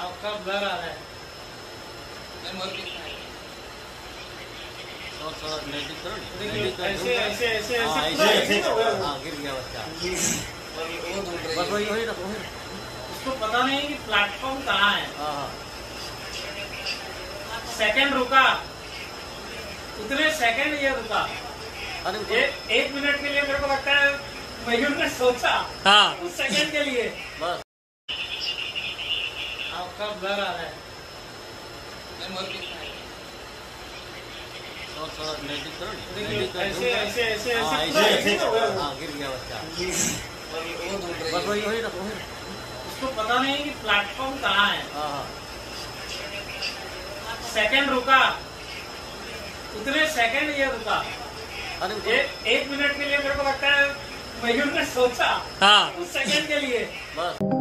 आपका ब्लर आ रहा है? ऐसे- ऐसे- ऐसे- हाँ, ऐसे ऐसे होगा। हाँ। गिर गया बच्चा। बस वही वही रखो उसको पता नहीं कि प्लेटफॉर्म कहाँ है। हाँ हाँ। सेकंड रुका। उतने सेकंड ये रुका। अरे ए, एक मिनट के लिए मेरे को लगता है मयूर ने सोचा। हाँ। उस सेकंड के लिए। बस। आपका ब्लर आ रहा है? थोड़ा नेटिव करो देखिए, नेटिव करो, ऐसे- ऐसे- ऐसे- हाँ, ऐसे होगा। हाँ गिर गया बच्चा। बस वही वही रखो उसको पता नहीं कि प्लेटफॉर्म कहाँ है। हाँ हाँ। सेकंड रुका। उतने सेकंड ये रुका। अरे ए, एक मिनट के लिए मेरे को लगता है मयूर ने सोचा। हाँ। उस सेकंड के लिए। बस।